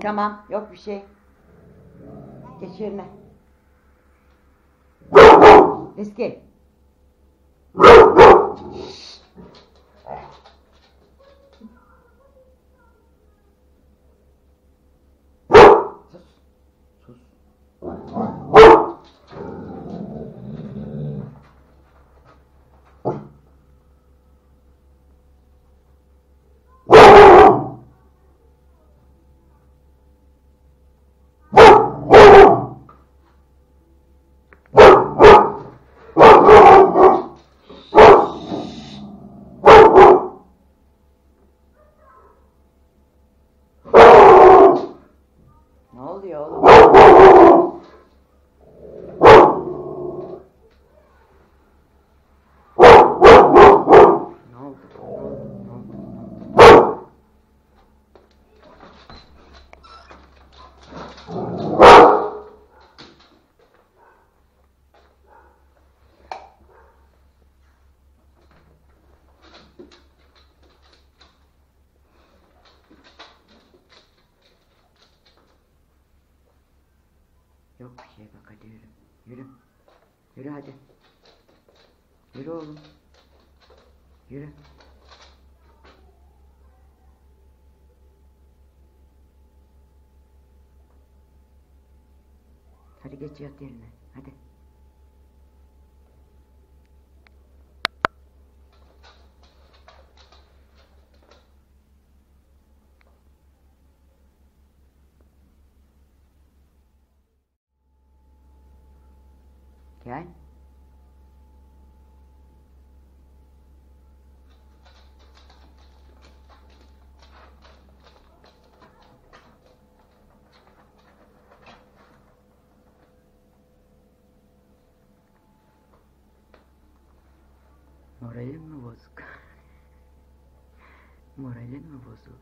tamam. Yok bir şey. Geç yerine. Eski. Sus. Yok bir şey bak hadi yürü. Yürü. Yürü hadi. Yürü oğlum. Yürü. Hadi geç yat yerine. Hadi. Реально. Муралиновый воздух. Муралиновый воздух.